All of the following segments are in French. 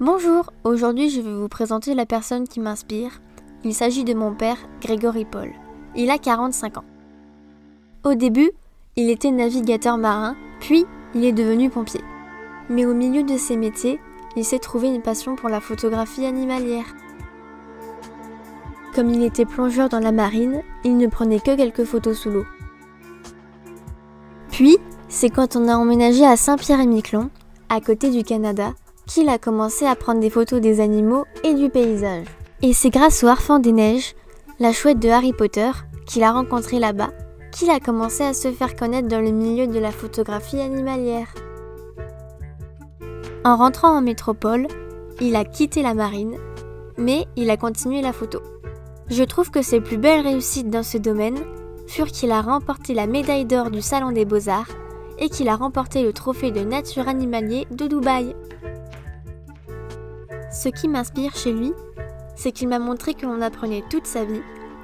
Bonjour, aujourd'hui je vais vous présenter la personne qui m'inspire. Il s'agit de mon père, Grégory Paul. Il a 45 ans. Au début, il était navigateur marin, puis il est devenu pompier. Mais au milieu de ses métiers, il s'est trouvé une passion pour la photographie animalière. Comme il était plongeur dans la marine, il ne prenait que quelques photos sous l'eau. Puis, c'est quand on a emménagé à Saint-Pierre-et-Miquelon, à côté du Canada, qu'il a commencé à prendre des photos des animaux et du paysage. Et c'est grâce au Harfang des Neiges, la chouette de Harry Potter, qu'il a rencontré là-bas, qu'il a commencé à se faire connaître dans le milieu de la photographie animalière. En rentrant en métropole, il a quitté la marine, mais il a continué la photo. Je trouve que ses plus belles réussites dans ce domaine furent qu'il a remporté la médaille d'or du Salon des Beaux-Arts et qu'il a remporté le trophée de nature animalier de Dubaï. Ce qui m'inspire chez lui, c'est qu'il m'a montré que l'on apprenait toute sa vie,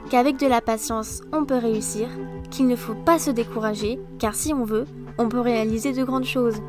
qu'avec de la patience, on peut réussir, qu'il ne faut pas se décourager, car si on veut, on peut réaliser de grandes choses.